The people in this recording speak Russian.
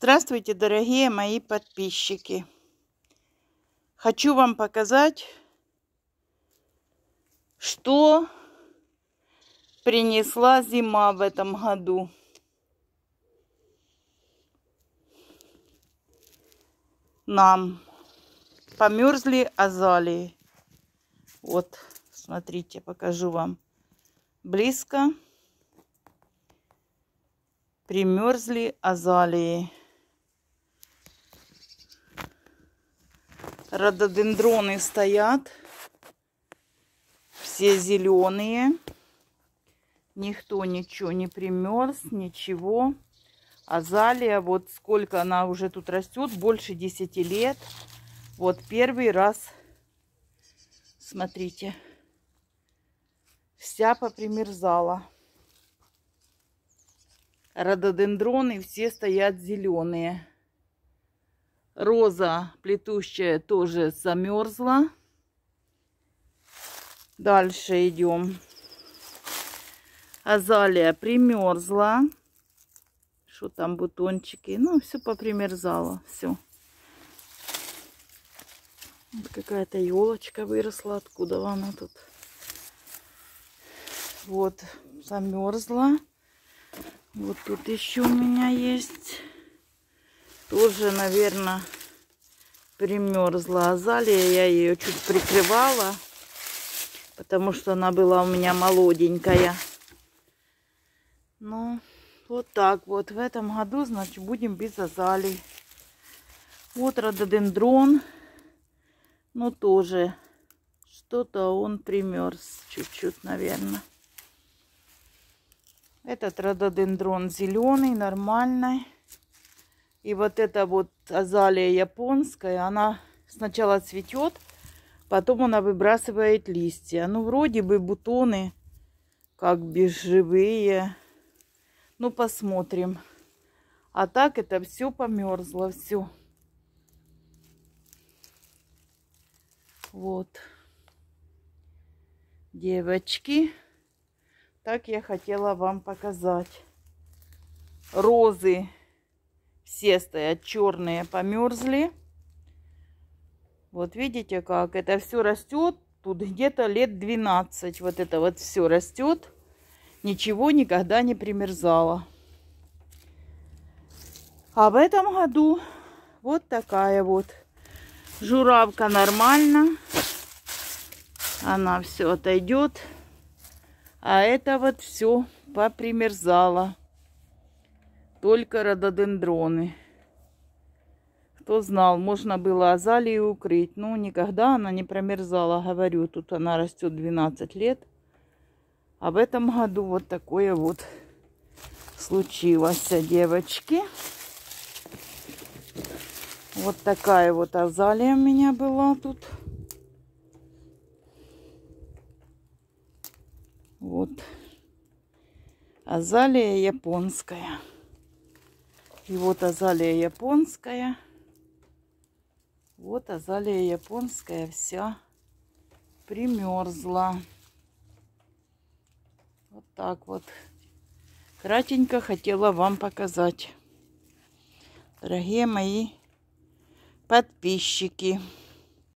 Здравствуйте, дорогие мои подписчики! Хочу вам показать, что принесла зима в этом году. Нам померзли азалии. Вот, смотрите, покажу вам близко. Примерзли азалии. Рододендроны стоят. Все зеленые. Никто ничего не примерз, ничего. Азалия, вот сколько она уже тут растет, больше 10 лет. Вот первый раз, смотрите, вся попримерзала. Рододендроны все стоят зеленые. Роза плетущая тоже замерзла. Дальше идем. Азалия примерзла. Что там бутончики? Ну, все попримерзало. Все. Какая-то елочка выросла. Откуда она тут? Вот, замерзла. Вот тут еще у меня есть тоже, наверное, примерзла азалия. Я ее чуть прикрывала, потому что она была у меня молоденькая. Ну, вот так вот. В этом году, значит, будем без азалий. Вот рододендрон. Ну, тоже что-то он примерз чуть-чуть, наверное. Этот рододендрон зеленый, нормальный. И вот эта вот азалия японская, она сначала цветет, потом она выбрасывает листья. Ну, вроде бы бутоны как бежевые. Ну, посмотрим. А так это все померзло, все. Вот. Девочки, так я хотела вам показать. Розы все стоят черные, померзли. Вот видите, как это все растет. Тут где-то лет 12 вот это вот все растет. Ничего никогда не примерзало. А в этом году вот такая вот журавка нормально. Она все отойдет. А это вот все попримерзало только рододендроны. Кто знал, можно было азалию укрыть. Но никогда она не промерзала. Говорю, тут она растет 12 лет. А в этом году вот такое вот случилось, девочки. Вот такая вот азалия у меня была тут. Вот. Азалия японская. И вот азалия японская. Вот азалия японская вся примерзла. Вот так вот. Кратенько хотела вам показать. Дорогие мои подписчики.